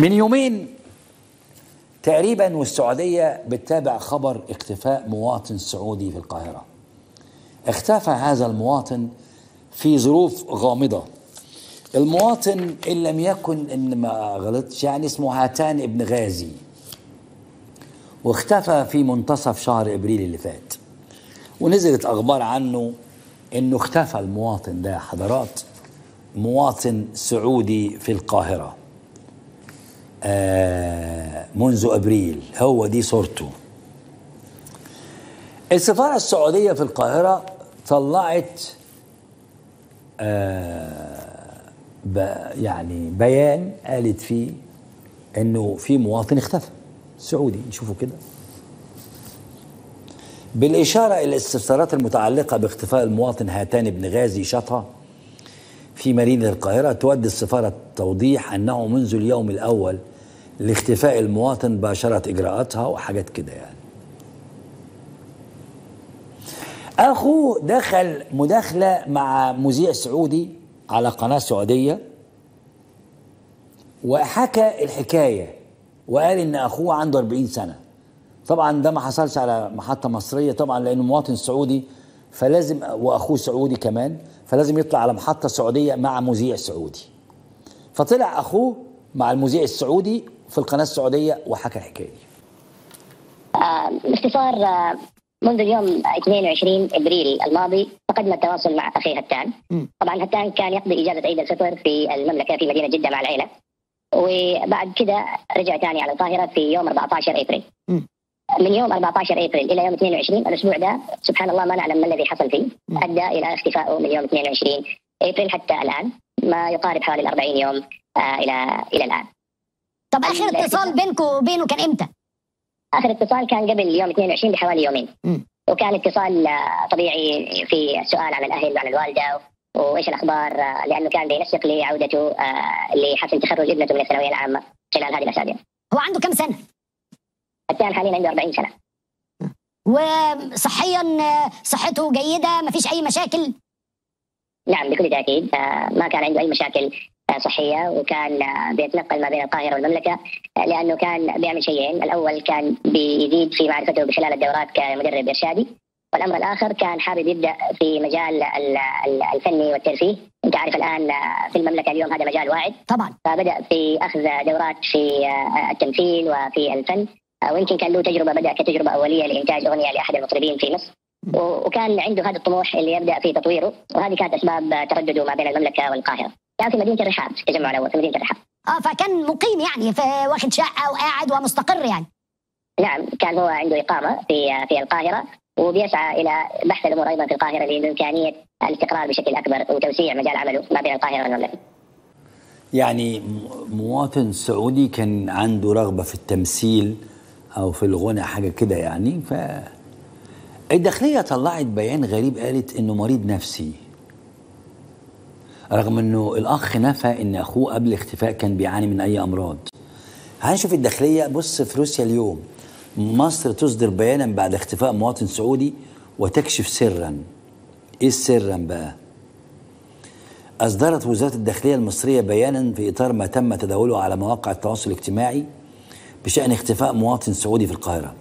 من يومين تقريبا والسعودية بتتابع خبر اختفاء مواطن سعودي في القاهرة. اختفى هذا المواطن في ظروف غامضة. المواطن إن لم يكن إن ما غلطش يعني اسمه هاتان ابن غازي. واختفى في منتصف شهر إبريل اللي فات. ونزلت أخبار عنه إنه اختفى المواطن ده حضرات مواطن سعودي في القاهرة. منذ أبريل. هو دي صورته. السفارة السعودية في القاهرة طلعت آه يعني بيان قالت فيه إنه في مواطن اختفى. سعودي نشوفه كده. بالإشارة إلى الاستفسارات المتعلقة باختفاء المواطن هاتان بن غازي شطة في مدينة القاهرة تودي السفارة توضيح أنه منذ اليوم الأول لاختفاء المواطن باشرت إجراءاتها وحاجات كده يعني. أخوه دخل مداخلة مع مذيع سعودي على قناة سعودية وحكى الحكاية وقال إن أخوه عنده 40 سنة. طبعا ده ما حصلش على محطة مصرية طبعا لأنه مواطن سعودي فلازم وأخوه سعودي كمان فلازم يطلع على محطة سعودية مع مذيع سعودي. فطلع أخوه مع المذيع السعودي في القناة السعودية وحكى الحكاية دي. آه باختصار آه منذ اليوم 22 إبريل الماضي فقدنا التواصل مع أخي هتان. طبعا هتان كان يقضي إجازة عيد الفطر في المملكة في مدينة جدة مع العيلة. وبعد كده رجع ثاني على القاهرة في يوم 14 إبريل. من يوم 14 إبريل إلى يوم 22 الأسبوع ده سبحان الله ما نعلم ما الذي حصل فيه أدى إلى اختفائه من يوم 22 إبريل حتى الآن ما يقارب حوالي 40 يوم آه إلى إلى الآن طب آخر اتصال بينكم وبينه كان إمتى؟ آخر اتصال كان قبل يوم 22 بحوالي يومين م. وكان اتصال طبيعي في سؤال عن الأهل وعن الوالدة وإيش الأخبار لأنه كان بينسق لعودته لحفل تخرج ابنته من الثانوية العامة خلال هذه الأسابيع. هو عنده كم سنة؟ الثاني حاليا عنده 40 سنة. وصحيا صحته جيدة ما فيش أي مشاكل؟ نعم بكل تأكيد. ما كان عنده أي مشاكل صحية وكان بيتنقل ما بين القاهرة والمملكة لأنه كان بيعمل شيئين، الأول كان بيزيد في معرفته بخلال الدورات كمدرب إرشادي، والأمر الآخر كان حابب يبدأ في مجال الفني والترفيه، أنت عارف الآن في المملكة اليوم هذا مجال واعد. طبعا. فبدأ في أخذ دورات في التمثيل وفي الفن. ويمكن كان له تجربة بدأ كتجربه أولية لإنتاج أغنية لأحد المطربين في مصر. وكان عنده هذا الطموح اللي يبدأ في تطويره وهذه كانت أسباب تردده ما بين المملكة والقاهرة. كان في مدينة الرحاب التجمع الأول في مدينة الرحاب. آه فكان مقيم يعني في واخد شقة وقاعد ومستقر يعني. نعم كان هو عنده إقامة في في القاهرة وبيسعى إلى بحث الأمور أيضا في القاهرة لإمكانية الاستقرار بشكل أكبر وتوسيع مجال عمله ما بين القاهرة والمملكة. يعني مواطن سعودي كان عنده رغبة في التمثيل أو في الغنى حاجة كده يعني. ف الداخليه طلعت بيان غريب قالت إنه مريض نفسي. رغم إنه الأخ نفى إن أخوه قبل الاختفاء كان بيعاني من أي أمراض. هنشوف الداخلية. بص في روسيا اليوم مصر تصدر بيانا بعد اختفاء مواطن سعودي وتكشف سرا. إيه سرا بقى؟ أصدرت وزارة الداخلية المصرية بيانا في إطار ما تم تداوله على مواقع التواصل الاجتماعي بشأن اختفاء مواطن سعودي في القاهرة.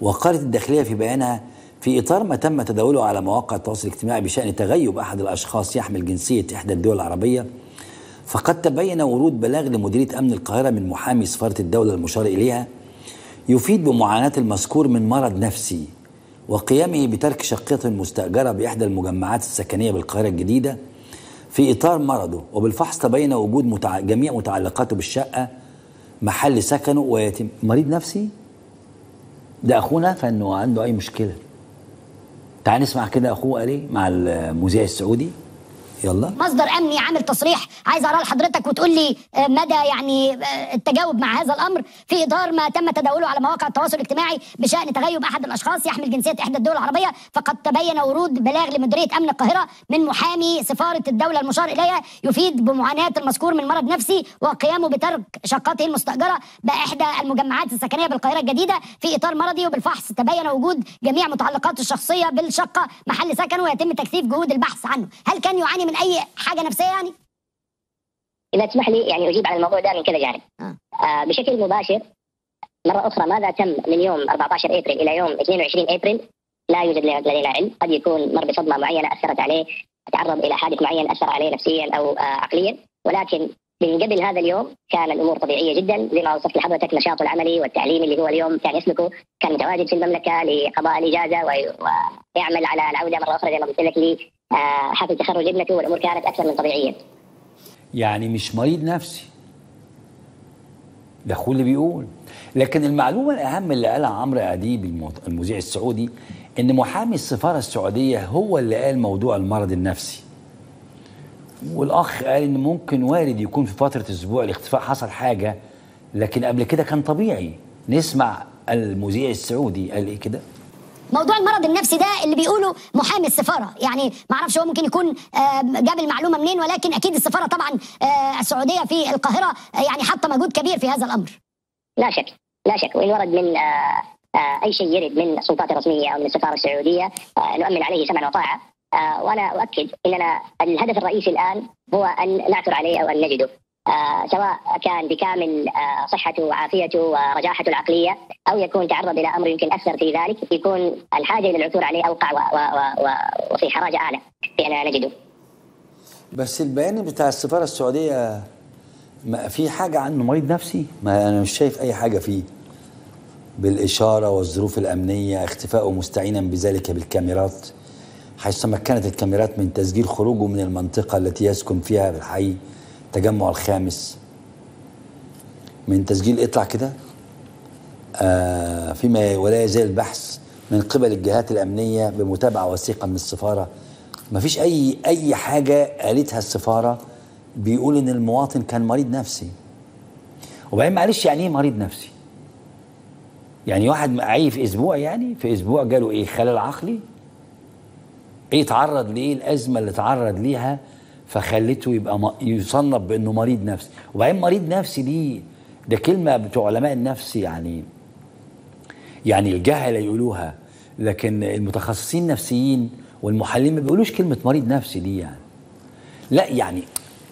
وقالت الداخلية في بيانها في إطار ما تم تداوله على مواقع التواصل الاجتماعي بشأن تغيب أحد الأشخاص يحمل جنسية إحدى الدول العربية فقد تبين ورود بلاغ لمديرية أمن القاهرة من محامي سفارة الدولة المشار إليها يفيد بمعاناة المذكور من مرض نفسي وقيامه بترك شقته المستأجرة بإحدى المجمعات السكنية بالقاهرة الجديدة في إطار مرضه. وبالفحص تبين وجود متع... جميع متعلقاته بالشقة محل سكنه ويتم. مريض نفسي؟ ده أخونا؟ فإنه عنده أي مشكلة. تعال نسمع كده أخوه قال إيه مع المذيع السعودي. يلا. مصدر أمني عامل تصريح. عايز اقراه لحضرتك وتقول لي مدى يعني التجاوب مع هذا الأمر في اطار ما تم تداوله على مواقع التواصل الاجتماعي بشأن تغيب أحد الأشخاص يحمل جنسية إحدى الدول العربية. فقد تبين ورود بلاغ لمديرية أمن القاهرة من محامي سفارة الدولة المشار إليها يفيد بمعاناة المذكور من مرض نفسي وقيامه بترك شقته المستأجرة بإحدى المجمعات السكنية بالقاهرة الجديدة في إطار مرضي. وبالفحص تبين وجود جميع متعلقاته الشخصية بالشقة محل سكنه ويتم تكثيف جهود البحث عنه. هل كان يعاني من أي حاجة نفسية يعني؟ إذا تسمح لي يعني أجيب على الموضوع ده من كذا جانب. آه. آه، بشكل مباشر مرة أخرى ماذا تم من يوم 14 إبريل إلى يوم 22 إبريل لا يوجد لدينا علم قد يكون مر بصدمه معينه أثرت عليه تعرض إلى حادث معين أثر عليه نفسيا أو آه، عقليا ولكن قبل هذا اليوم كان الأمور طبيعية جدا زي ما وصفت لحضرتك نشاطه العملي والتعليمي اللي هو اليوم كان يسلكه كان متواجد في المملكة لقضاء الإجازة ويعمل على العودة مرة أخرى زي ما قلت لك لحفل آه، تخرج ابنته والأمور كانت أكثر من طبيعية. يعني مش مريض نفسي. ده أخوه اللي بيقول لكن المعلومة الأهم اللي قالها عمرو أديب المذيع السعودي إن محامي السفارة السعودية هو اللي قال موضوع المرض النفسي والأخ قال إن ممكن وارد يكون في فترة أسبوع الاختفاء حصل حاجة لكن قبل كده كان طبيعي. نسمع المذيع السعودي قال إيه كده؟ موضوع المرض النفسي ده اللي بيقوله محامي السفارة. يعني ما أعرفش هو ممكن يكون جاب المعلومة منين ولكن أكيد السفارة طبعا السعودية في القاهرة يعني حاطه مجهود كبير في هذا الأمر. لا شك لا شك. وإن ورد من أي شيء يرد من السلطات الرسميه أو من السفارة السعودية نؤمن عليه سمعا وطاعة. آه وأنا أؤكد اننا الهدف الرئيسي الآن هو أن نعثر عليه أو أن نجده آه سواء كان بكامل آه صحته وعافيته ورجاحته العقلية أو يكون تعرض إلى أمر يمكن اثر في ذلك يكون الحاجة إلى العثور عليه أوقع وفي حراجه أعلى في أننا نجده. بس البيان بتاع السفارة السعودية ما في حاجة عنه مريض نفسي؟ ما أنا مش شايف أي حاجة فيه. بالإشارة والظروف الأمنية اختفائه مستعينا بذلك بالكاميرات حيث تمكنت الكاميرات من تسجيل خروجه من المنطقة التي يسكن فيها بالحي تجمع الخامس. من تسجيل اطلع كده. آه فيما ولا يزال البحث من قبل الجهات الأمنية بمتابعة وثيقة من السفارة. ما فيش أي أي حاجة قالتها السفارة بيقول إن المواطن كان مريض نفسي. وبعدين معلش يعني إيه مريض نفسي؟ يعني واحد عايش في أسبوع يعني في أسبوع جاله إيه؟ خلل عقلي؟ إيه تعرض لايه الأزمة اللي تعرض ليها فخلته يبقى يصنف بأنه مريض نفسي. وبعدين مريض نفسي دي ده كلمة بتوع علماء النفس يعني يعني الجهله يقولوها لكن المتخصصين النفسيين والمحللين ما بيقولوش كلمة مريض نفسي دي يعني. لا يعني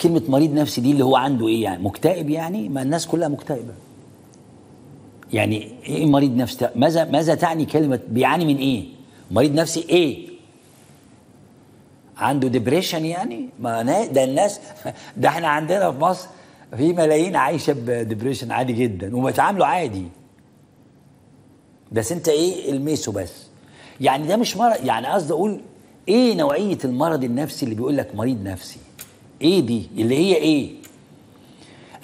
كلمة مريض نفسي دي اللي هو عنده إيه يعني؟ مكتئب يعني؟ ما الناس كلها مكتئبة. يعني إيه مريض نفسي؟ ماذا ماذا تعني كلمة بيعاني من إيه؟ مريض نفسي إيه؟ عنده ديبريشن يعني؟ ما ده الناس ده إحنا عندنا في مصر في ملايين عايشة ب depression عادي جدا وبيتعاملوا عادي. بس انت إيه؟ الميسو بس. يعني ده مش مرض يعني قصدي أقول إيه نوعية المرض النفسي اللي بيقول لك مريض نفسي؟ إيه دي؟ اللي هي إيه؟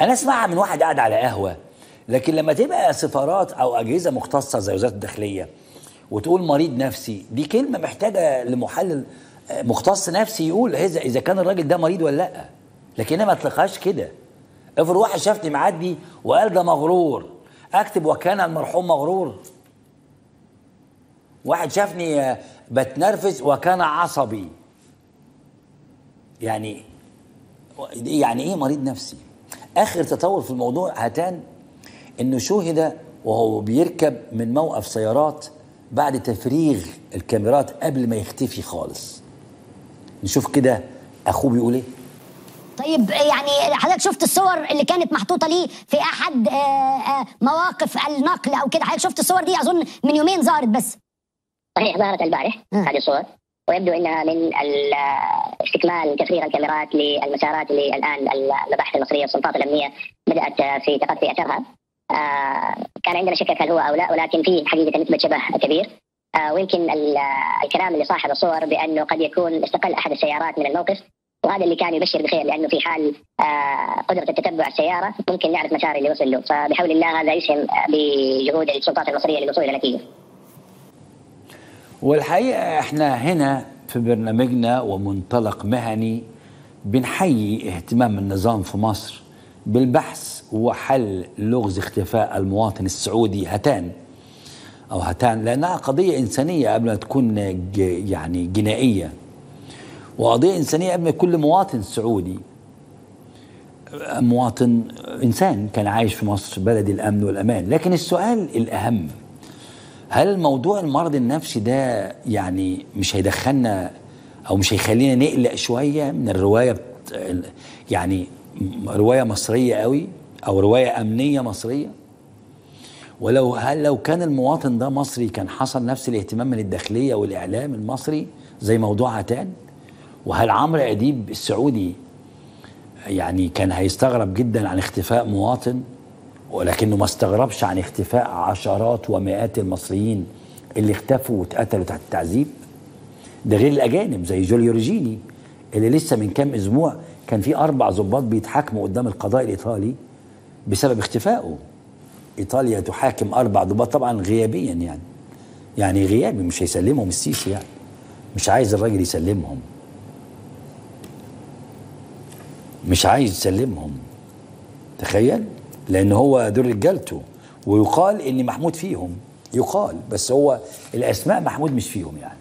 أنا أسمعها من واحد قاعد على قهوة لكن لما تبقى سفارات أو أجهزة مختصة زي وزارة الداخلية وتقول مريض نفسي دي كلمة محتاجة لمحلل مختص نفسي يقول اذا إذا كان الراجل ده مريض ولا لأ. لكن ما اطلقهاش كده. افرض واحد شافني معدي وقال ده مغرور أكتب وكان المرحوم مغرور. واحد شافني بتنرفز وكان عصبي. يعني يعني إيه مريض نفسي؟ آخر تطور في الموضوع هاتان إنه شوهد وهو بيركب من موقف سيارات بعد تفريغ الكاميرات قبل ما يختفي خالص. نشوف كده أخوه بيقول إيه؟ طيب يعني حضرتك شفت الصور اللي كانت محطوطة ليه في أحد آه، آه، مواقف النقل أو كده؟ حضرتك شفت الصور دي؟ أظن من يومين ظهرت بس. صحيح ظهرت البارح هذه الصور. ويبدو إنها من استكمال تفريغ الكاميرات للمسارات اللي الآن المباحث المصرية والسلطات الأمنية بدأت في تقفي أثرها. آه، كان عندنا شك هل هو أو لا ولكن في حقيقة نسبه شبه كبير. آه، ويمكن الكلام اللي صاحب الصور بأنه قد يكون استقل أحد السيارات من الموقف وهذا اللي كان يبشر بخير لأنه في حال آه، قدرة التتبع السيارة ممكن نعرف مسار اللي وصل له فبحول الله هذا يسهم بجهود السلطات المصرية للوصول إلى نتيجة. والحقيقة إحنا هنا في برنامجنا ومنطلق مهني بنحيي اهتمام النظام في مصر بالبحث وحل لغز اختفاء المواطن السعودي هتان أو هتان لأنها قضية إنسانية قبل ما تكون يعني جنائية. وقضية إنسانية قبل كل مواطن سعودي. مواطن إنسان كان عايش في مصر بلد الأمن والأمان. لكن السؤال الأهم هل موضوع المرض النفسي ده يعني مش هيدخلنا أو مش هيخلينا نقلق شوية من الرواية يعني رواية مصرية قوي أو رواية أمنية مصرية؟ ولو هل لو كان المواطن ده مصري كان حصل نفس الاهتمام من الداخلية والإعلام المصري زي موضوع عتان وهل عمرو أديب السعودي يعني كان هيستغرب جدا عن اختفاء مواطن؟ ولكنه ما استغربش عن اختفاء عشرات ومئات المصريين اللي اختفوا واتقتلوا تحت التعذيب؟ ده غير الأجانب زي جوليو ريجيني اللي لسه من كام أسبوع كان في أربع ضباط بيتحاكموا قدام القضاء الإيطالي بسبب اختفائه. إيطاليا تحاكم أربع ضباط طبعا غيابيا يعني. يعني غيابي مش هيسلمهم السيسي يعني. مش عايز الراجل يسلمهم. مش عايز يسلمهم. تخيل؟ لأن هو دول رجالته. ويقال إن محمود فيهم. يقال بس هو الأسماء محمود مش فيهم يعني.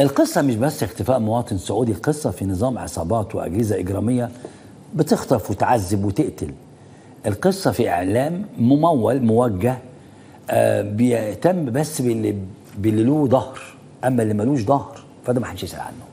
القصة مش بس اختفاء مواطن سعودي القصة في نظام عصابات وأجهزة إجرامية بتخطف وتعذب وتقتل. القصة في إعلام ممول موجه آه بيهتم بس باللي, له ظهر أما اللي ملوش ظهر فده ما حدش يسأل عنه.